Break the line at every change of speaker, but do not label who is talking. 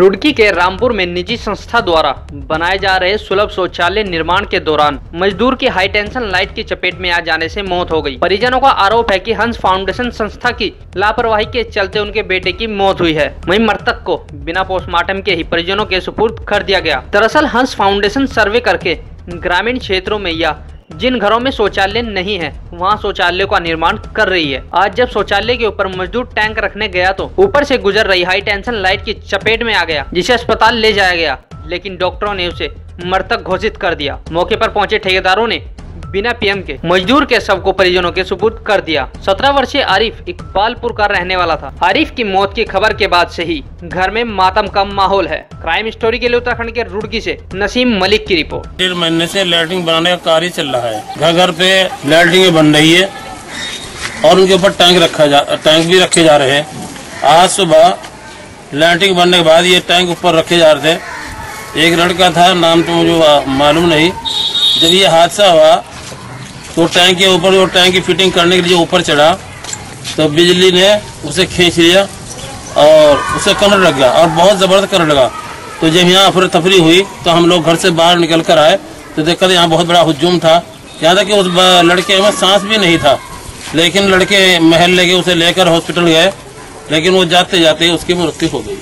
रुड़की के रामपुर में निजी संस्था द्वारा बनाए जा रहे सुलभ शौचालय निर्माण के दौरान मजदूर की हाई टेंशन लाइट की चपेट में आ जाने से मौत हो गई। परिजनों का आरोप है कि हंस फाउंडेशन संस्था की लापरवाही के चलते उनके बेटे की मौत हुई है। वहीं मृतक को बिना पोस्टमार्टम के ही परिजनों के सुपुर्द कर दिया गया। दरअसल हंस फाउंडेशन सर्वे करके ग्रामीण क्षेत्रों में या जिन घरों में शौचालय नहीं है, वहाँ शौचालय का निर्माण कर रही है। आज जब शौचालय के ऊपर मजदूर टैंक रखने गया तो ऊपर से गुजर रही हाई टेंशन लाइट की चपेट में आ गया, जिसे अस्पताल ले जाया गया, लेकिन डॉक्टरों ने उसे मृतक घोषित कर दिया। मौके पर पहुँचे ठेकेदारों ने बिना पीएम के, मजदूर के शव को परिजनों के सुपुर्द कर दिया। सत्रह वर्षीय आरिफ इकबालपुर का रहने वाला था। आरिफ की मौत की खबर के बाद से ही घर में मातम का माहौल है। क्राइम स्टोरी के लिए उत्तराखंड के रुड़की से नसीम मलिक की रिपोर्ट।
डेढ़ महीने से लैटरिन बनाने का कार्य चल रहा है। घर घर पे लैटरिन बन रही है और उनके ऊपर टैंक रखा जा, टैंक भी रखे जा रहे हैं। आज सुबह लैटरिन बनने के बाद ये टैंक ऊपर रखे जा रहे थे। एक लड़का था, नाम तो मुझे मालूम नहीं। जब ये हादसा हुआ तो टैंक के ऊपर वो टैंक की फिटिंग करने के लिए ऊपर चढ़ा तो बिजली ने उसे खींच लिया और उसे करंट लग गया और बहुत ज़बरदस्त करंट लगा। तो जब यहाँ अफर तफरी हुई तो हम लोग घर से बाहर निकल कर आए। तो देखा तो यहाँ बहुत बड़ा हजूम था। यहाँ तक कि उस लड़के में सांस भी नहीं था, लेकिन लड़के महल लेके उसे लेकर हॉस्पिटल गए, लेकिन वो जाते जाते उसकी मृत्यु हो गई।